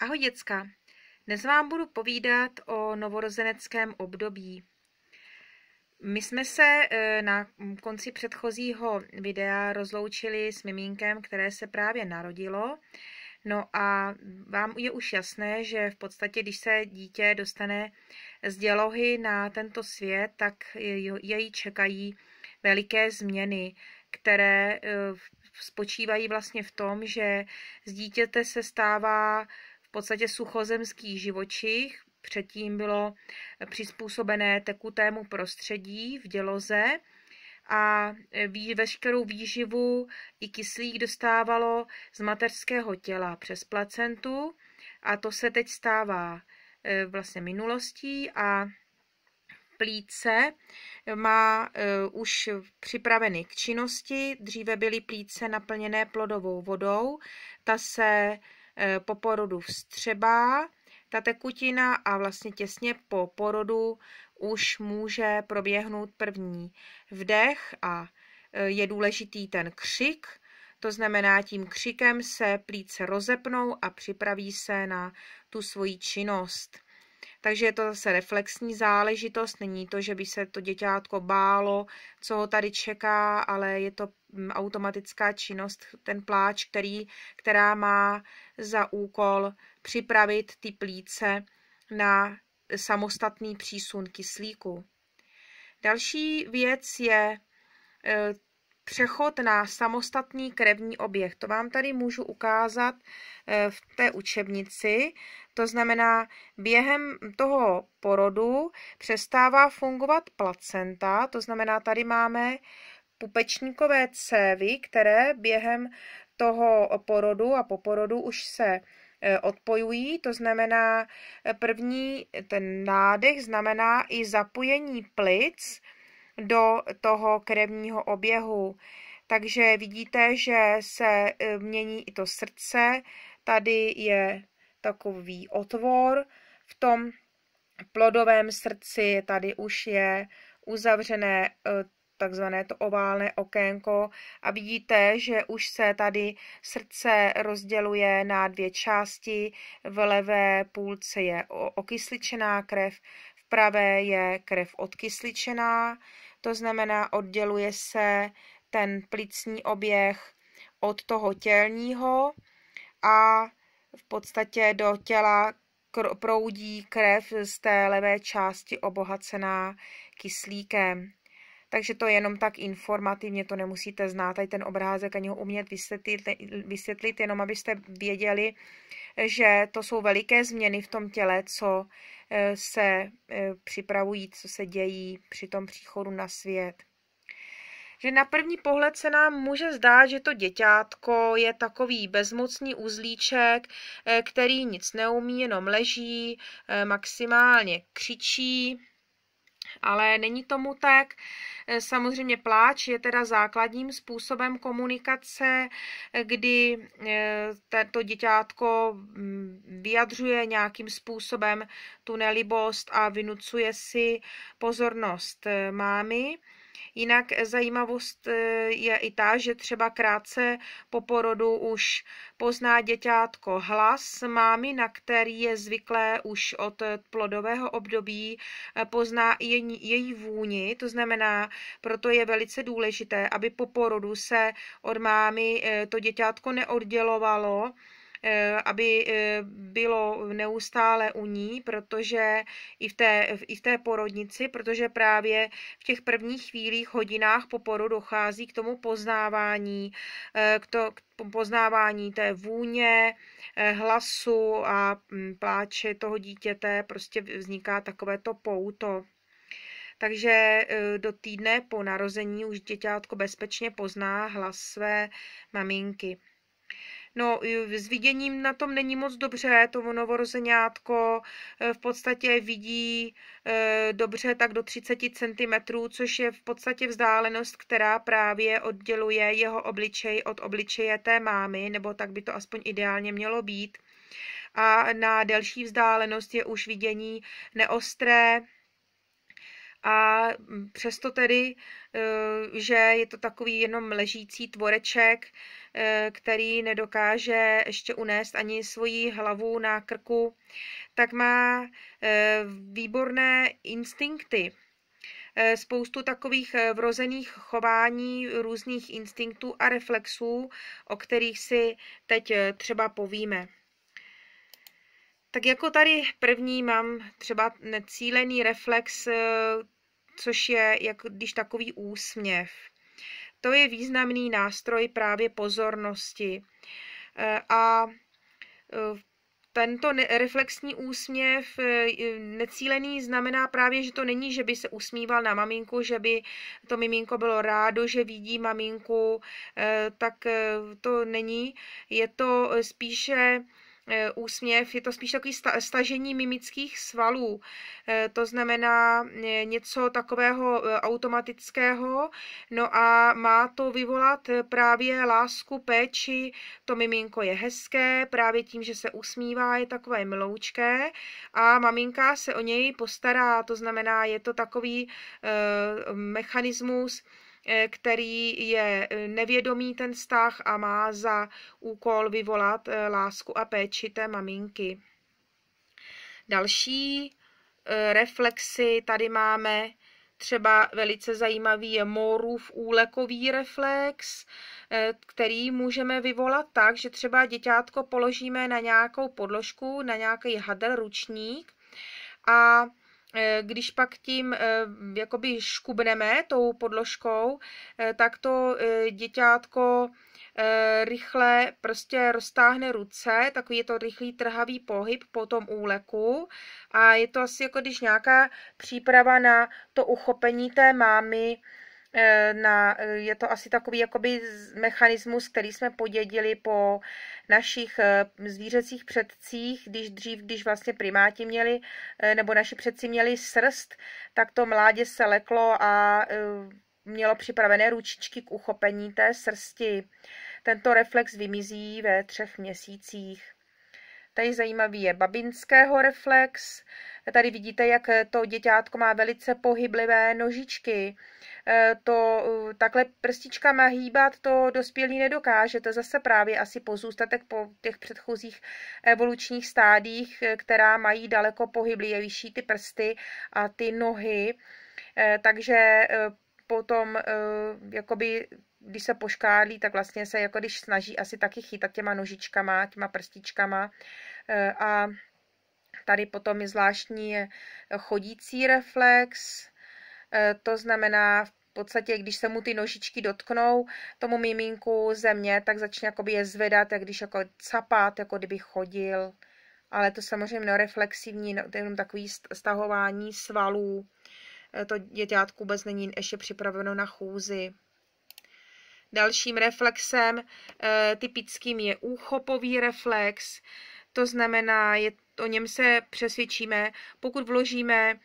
Ahoj děcka, dnes vám budu povídat o novorozeneckém období. My jsme se e, na konci předchozího videa rozloučili s mimínkem, které se právě narodilo. No a vám je už jasné, že v podstatě, když se dítě dostane z dělohy na tento svět, tak jej čekají veliké změny, které e, spočívají vlastně v tom, že z dítěte se stává v podstatě suchozemský živočich. Předtím bylo přizpůsobené tekutému prostředí v děloze a vý, veškerou výživu i kyslík dostávalo z mateřského těla přes placentu a to se teď stává e, vlastně minulostí a plíce má uh, už připraveny k činnosti. Dříve byly plíce naplněné plodovou vodou. Ta se po porodu vstřebá ta tekutina a vlastně těsně po porodu už může proběhnout první vdech a eh, je důležitý ten křik, to znamená, tím křikem se plíce rozepnou a připraví se na tu svoji činnost. Takže je to zase reflexní záležitost, není to, že by se to děťátko bálo, co ho tady čeká, ale je to automatická činnost, ten pláč, který, která má za úkol připravit ty plíce na samostatný přísun kyslíku. Další věc je e, přechod na samostatný krevní oběh. To vám tady můžu ukázat eh, v té učebnici. To znamená, během toho porodu přestává fungovat placenta, to znamená, tady máme pupečníkové cévy, které během toho porodu a po porodu už se eh, odpojují, to znamená eh, první ten nádech znamená i zapojení plic, do toho krevního oběhu. Takže vidíte, že se e, mění i to srdce. Tady je takový otvor. V tom plodovém srdci tady už je uzavřené e, takzvané to oválné okénko a vidíte, že už se tady srdce rozděluje na dvě části. V levé půlce je okysličená krev, v pravé je krev odkysličená to znamená odděluje se ten plicní oběh od toho tělního a v podstatě do těla proudí krev z té levé části obohacená kyslíkem. Takže to je jenom tak informativně, to nemusíte znát, tady ten obrázek ani ho umět vysvětlit, vysvětlit, jenom abyste věděli, že to jsou veliké změny v tom těle, co eh, se eh, připravují, co se dějí při tom příchodu na svět. Že na první pohled se nám může zdát, že to děťátko je takový bezmocný uzlíček, eh, který nic neumí, jenom leží, maximálně křičí, ale není tomu tak. E, samozřejmě pláč je teda základním způsobem komunikace, kdy e, to děťátko mm, vyjadřuje nějakým způsobem tu nelibost a vynucuje si pozornost mámy. Jinak zajímavost eh, je i ta, že třeba krátce po porodu už pozná děťátko hlas mámy, na který je zvyklé už od plodového období, eh, pozná i její, vůni, to znamená, proto je velice důležité, aby po porodu se od mámy eh, to děťátko neoddělovalo, aby eh, bylo neustále u ní, protože i v, té, i v té porodnici, protože právě v těch prvních chvílích, hodinách po porodu dochází k tomu poznávání, eh, k, to, k poznávání té vůně, hlasu a hm, pláče toho dítěte, prostě vzniká takovéto pouto. Takže do týdne po narození už děťátko bezpečně pozná hlas své maminky. No, s viděním na tom není moc dobře, to novorozeňátko eh, v podstatě vidí eh, dobře tak do 30 cm, což je v podstatě vzdálenost, která právě odděluje jeho obličej od obličeje té mámy, nebo tak by to aspoň ideálně mělo být. A na delší vzdálenost je už vidění neostré, a přesto tedy, že je to takový jenom ležící tvoreček, který nedokáže ještě unést ani svoji hlavu na krku, tak má výborné instinkty spoustu takových vrozených chování, různých instinktů a reflexů, o kterých si teď třeba povíme. Tak jako tady první mám třeba necílený reflex, což je jak když takový úsměv. To je významný nástroj právě pozornosti. A tento reflexní úsměv necílený znamená právě, že to není, že by se usmíval na maminku, že by to miminko bylo rádo, že vidí maminku, tak to není. Je to spíše Eh, úsměv, je to spíš takový stažení mimických svalů. Eh, to znamená eh, něco takového automatického, no a má to vyvolat právě lásku, péči, to miminko je hezké, právě tím, že se usmívá, je takové miloučké. A maminka se o něj postará, to znamená, je to takový mechanismus, Eh, který je eh, nevědomý ten vztah a má za úkol vyvolat eh, lásku a péči té maminky. Další reflexy tady máme třeba velice zajímavý je Morův úlekový reflex, který můžeme vyvolat tak, že třeba děťátko položíme na nějakou podložku, na nějaký hadr, ručník a Eh, když pak tím eh, jakoby škubneme tou podložkou, eh, tak to děťátko rychle prostě roztáhne ruce, takový je to rychlý trhavý pohyb po tom úleku. A je to asi jako když nějaká příprava na to uchopení té mámy, Eh, na, eh, je to asi takový jakoby mechanismus, který jsme podědili po našich eh, zvířecích předcích, když dřív, když vlastně primáti měli, nebo naši předci měli srst, tak to mládě se leklo a mělo připravené ručičky k uchopení té srsti. Tento reflex vymizí ve třech měsících. Tady zajímavý je babinského reflex. Tady vidíte, jak to děťátko má velice pohyblivé nožičky. E, to e, takhle prstičkama hýbat to dospělý nedokáže. To zase právě asi pozůstatek po těch předchozích evolučních stádích, která mají daleko pohyblivější ty prsty a ty nohy. Takže potom jakoby když se poškádlí, tak vlastně se jako když snaží asi taky chytat těma nožičkama, těma prstičkama a tady potom je zvláštní chodící reflex, to znamená v podstatě, když se mu ty nožičky dotknou tomu miminku země, tak začne jakoby je zvedat, jak když jako capat, jako kdyby chodil. Ale to samozřejmě nereflexivní, no, jenom takový stahování svalů. E, to děťátku vůbec není ještě připraveno na chůzi. Dalším reflexem e, typickým je úchopový reflex. To znamená, je, o něm se přesvědčíme, pokud vložíme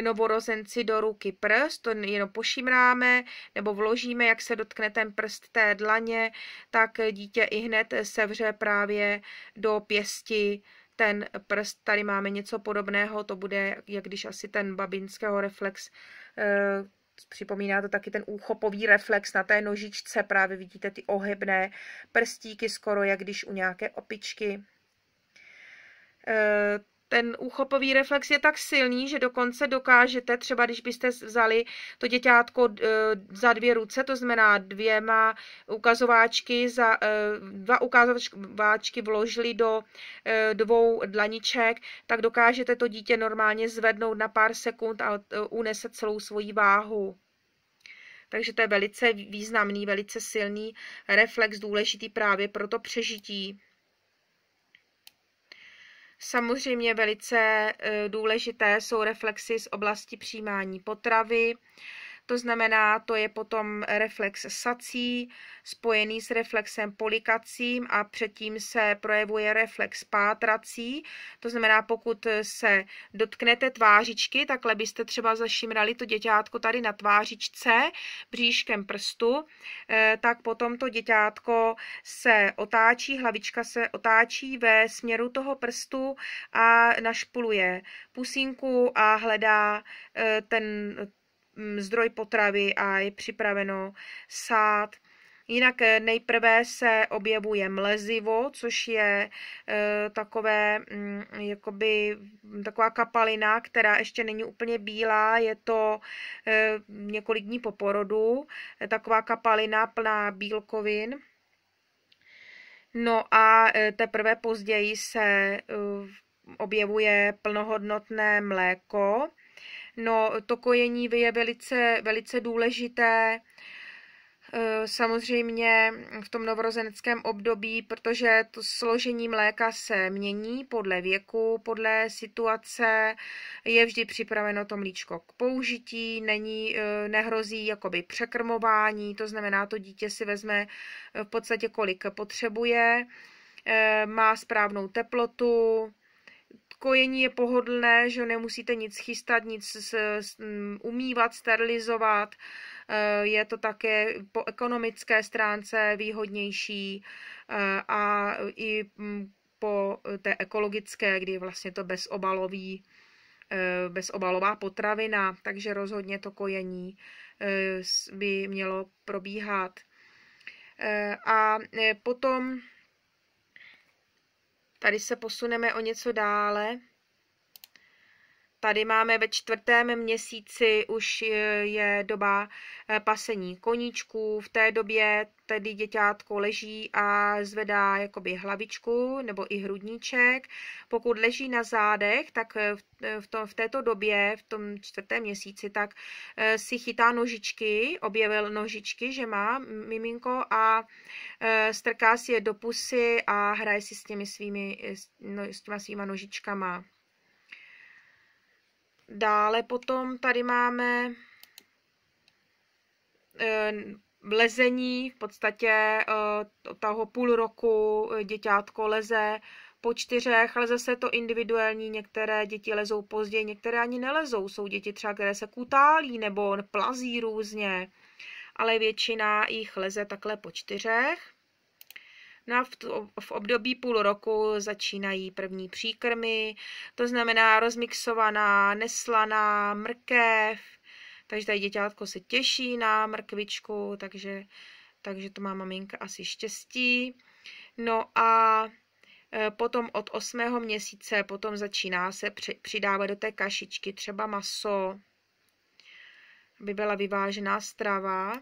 novorozenci do ruky prst, to jenom pošimráme nebo vložíme, jak se dotkne ten prst té dlaně, tak dítě i hned sevře právě do pěsti ten prst. Tady máme něco podobného, to bude, jak když asi ten babinského reflex eh, Připomíná to taky ten úchopový reflex na té nožičce, právě vidíte ty ohybné prstíky, skoro jak když u nějaké opičky. Eh, ten úchopový reflex je tak silný, že dokonce dokážete, třeba když byste vzali to děťátko e, za dvě ruce, to znamená dvěma ukazováčky, za, e, dva ukazováčky vložili do dvou dlaniček, tak dokážete to dítě normálně zvednout na pár sekund a unese celou svoji váhu. Takže to je velice významný, velice silný reflex, důležitý právě pro to přežití. Samozřejmě velice eh, důležité jsou reflexy z oblasti přijímání potravy, to znamená, to je potom reflex sací, spojený s reflexem polikacím a předtím se projevuje reflex pátrací. To znamená, pokud se dotknete tvářičky, takhle byste třeba zašimrali to děťátko tady na tvářičce bříškem prstu, eh, tak potom to děťátko se otáčí, hlavička se otáčí ve směru toho prstu a našpuluje pusínku a hledá eh, ten zdroj potravy a je připraveno sát. Jinak eh, nejprve se objevuje mlezivo, což je e, takové, mm, jakoby, taková kapalina, která ještě není úplně bílá, je to e, několik dní po porodu, taková kapalina plná bílkovin. No a teprve později se objevuje plnohodnotné mléko. No, to kojení je velice, velice důležité. Eh, samozřejmě v tom novorozeneckém období, protože to složení mléka se mění podle věku, podle situace, je vždy připraveno to mlíčko k použití, není, eh, nehrozí jakoby překrmování, to znamená, to dítě si vezme v podstatě kolik potřebuje, eh, má správnou teplotu, kojení je pohodlné, že nemusíte nic chystat, nic umývat, sterilizovat, Eh, je to také po ekonomické stránce výhodnější eh, a i mm, po té ekologické, kdy je vlastně to bezobalový, eh, bezobalová potravina, takže rozhodně to kojení by mělo probíhat. A potom tady se posuneme o něco dále. Tady máme ve čtvrtém měsíci už je doba eh, pasení koníčků. V té době tedy děťátko leží a zvedá jakoby hlavičku nebo i hrudníček. Pokud leží na zádech, tak eh, v, to, v této době, v tom čtvrtém měsíci, tak eh, si chytá nožičky, objevil nožičky, že má miminko a strká si je do pusy a hraje si s těmi svými, no, s těma svýma nožičkama. Dále potom tady máme eh, lezení, v podstatě eh, toho půl roku eh, děťátko leze po čtyřech, ale zase to individuální, některé děti lezou později, některé ani nelezou, jsou děti třeba, které se kutálí nebo plazí různě, ale většina jich leze takhle po čtyřech. No a v, období půl roku začínají první příkrmy, to znamená rozmixovaná, neslaná, mrkev, takže tady děťátko se těší na mrkvičku, takže, takže to má maminka asi štěstí. No a e, potom od 8. měsíce potom začíná se přidávat do té kašičky třeba maso, aby byla vyvážená strava.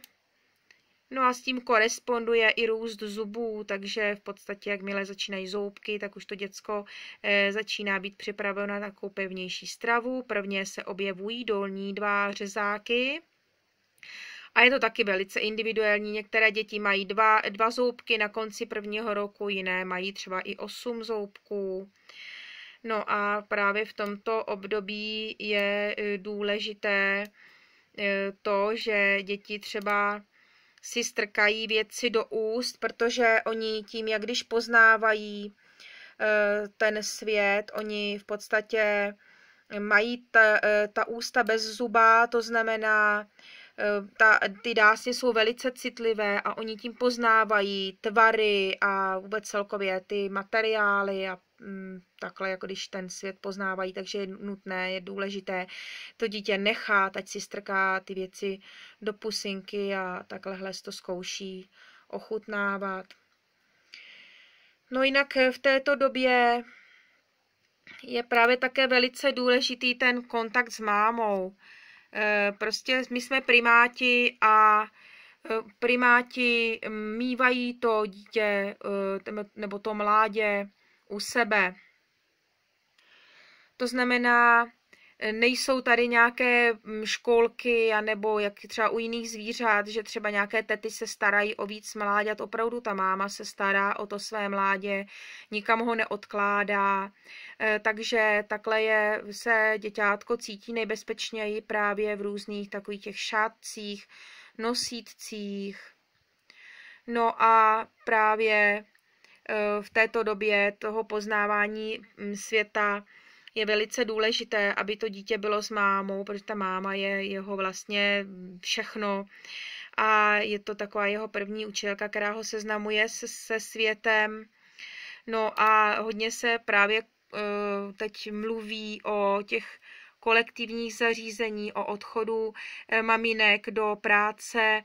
No a s tím koresponduje i růst zubů, takže v podstatě, jakmile začínají zoubky, tak už to děcko e, začíná být připraveno na takovou pevnější stravu. Prvně se objevují dolní dva řezáky. A je to taky velice individuální. Některé děti mají dva, dva zoubky na konci prvního roku, jiné mají třeba i osm zoubků. No a právě v tomto období je eh, důležité eh, to, že děti třeba si strkají věci do úst, protože oni tím, jak když poznávají eh, ten svět, oni v podstatě mají ta, eh, ta ústa bez zuba, to znamená, eh, ta, ty dásně jsou velice citlivé a oni tím poznávají tvary a vůbec celkově ty materiály a takhle, jako když ten svět poznávají, takže je nutné, je důležité to dítě nechat, ať si strká ty věci do pusinky a takhle to zkouší ochutnávat. No jinak v této době je právě také velice důležitý ten kontakt s mámou. E, prostě my jsme primáti a e, primáti mývají to dítě e, nebo to mládě u sebe. To znamená, nejsou tady nějaké mm, školky, anebo jak třeba u jiných zvířat, že třeba nějaké tety se starají o víc mláďat. Opravdu ta máma se stará o to své mládě, nikam ho neodkládá. E, takže takhle je, se děťátko cítí nejbezpečněji právě v různých takových těch šátcích, nosítcích. No a právě v této době toho poznávání mm, světa je velice důležité, aby to dítě bylo s mámou, protože ta máma je jeho vlastně všechno a je to taková jeho první učitelka, která ho seznamuje se, se světem. No a hodně se právě uh, teď mluví o těch kolektivních zařízení, o odchodu maminek do práce,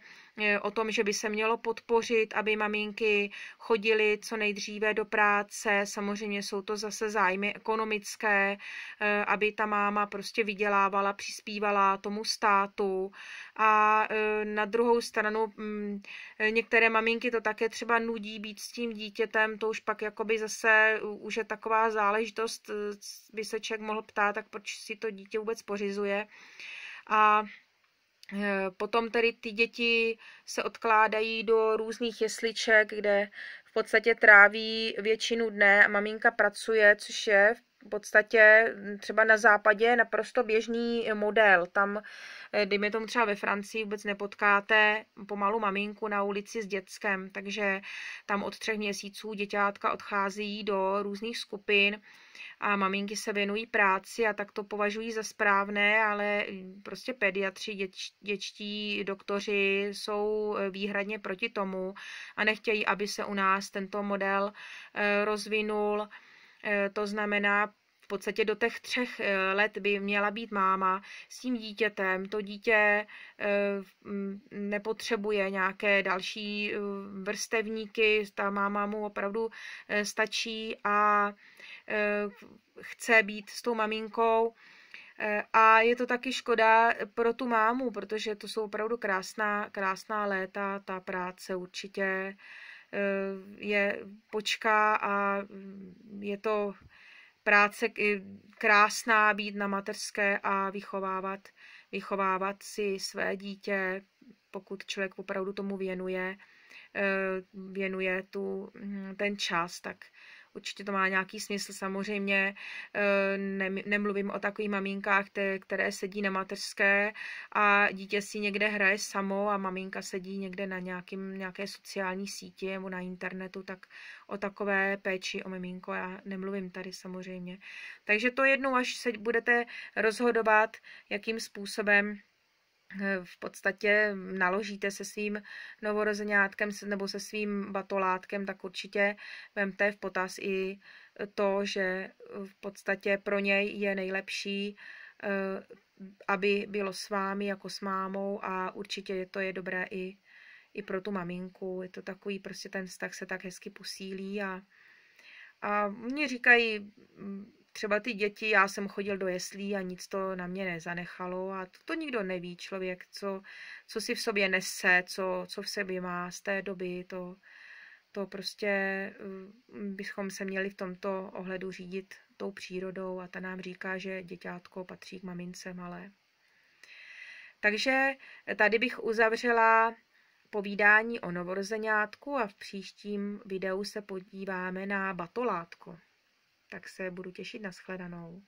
o tom, že by se mělo podpořit, aby maminky chodily co nejdříve do práce. Samozřejmě jsou to zase zájmy ekonomické, eh, aby ta máma prostě vydělávala, přispívala tomu státu. A eh, na druhou stranu mm, některé maminky to také třeba nudí být s tím dítětem, to už pak jakoby zase už je taková záležitost, by se člověk mohl ptát, tak proč si to dítě vůbec pořizuje. A potom tedy ty děti se odkládají do různých jesliček, kde v podstatě tráví většinu dne a maminka pracuje, což je v podstatě třeba na západě naprosto běžný model. Tam, eh, dejme tomu třeba ve Francii, vůbec nepotkáte pomalu maminku na ulici s dětskem, takže tam od třech měsíců děťátka odchází do různých skupin a maminky se věnují práci a tak to považují za správné, ale prostě pediatři, děč, děčtí doktoři jsou eh, výhradně proti tomu a nechtějí, aby se u nás tento model eh, rozvinul. Eh, to znamená, podstatě do těch třech let by měla být máma s tím dítětem. To dítě nepotřebuje nějaké další vrstevníky, ta máma mu opravdu stačí a Eh, chce být s tou maminkou. Eh, a je to taky škoda pro tu mámu, protože to jsou opravdu krásná, krásná léta, ta práce určitě eh, je počká a je to práce krásná být na mateřské a vychovávat, vychovávat si své dítě, pokud člověk opravdu tomu věnuje, věnuje tu, hm, ten čas, tak určitě to má nějaký smysl. Samozřejmě eh, nemluvím o takových maminkách, které sedí na mateřské a dítě si někde hraje samo a maminka sedí někde na nějakým, nějaké sociální síti nebo na internetu, tak o takové péči o miminko já nemluvím tady samozřejmě. Takže to jednou, až se budete rozhodovat, jakým způsobem v podstatě naložíte se svým novorozeňátkem nebo se svým batolátkem, tak určitě vemte v potaz i to, že v podstatě pro něj je nejlepší, eh, aby bylo s vámi jako s mámou a určitě to je dobré i, i pro tu maminku. Je to takový, prostě ten vztah se tak hezky posílí a, a mě říkají, třeba ty děti, já jsem chodil do jeslí a nic to na mě nezanechalo a to, to nikdo neví člověk, co, co si v sobě nese, co, co v sobě má z té doby, to, to prostě mm, bychom se měli v tomto ohledu řídit tou přírodou a ta nám říká, že děťátko patří k mamince malé. Takže tady bych uzavřela povídání o novorozeňátku a v příštím videu se podíváme na batolátko tak se budu těšit na shledanou.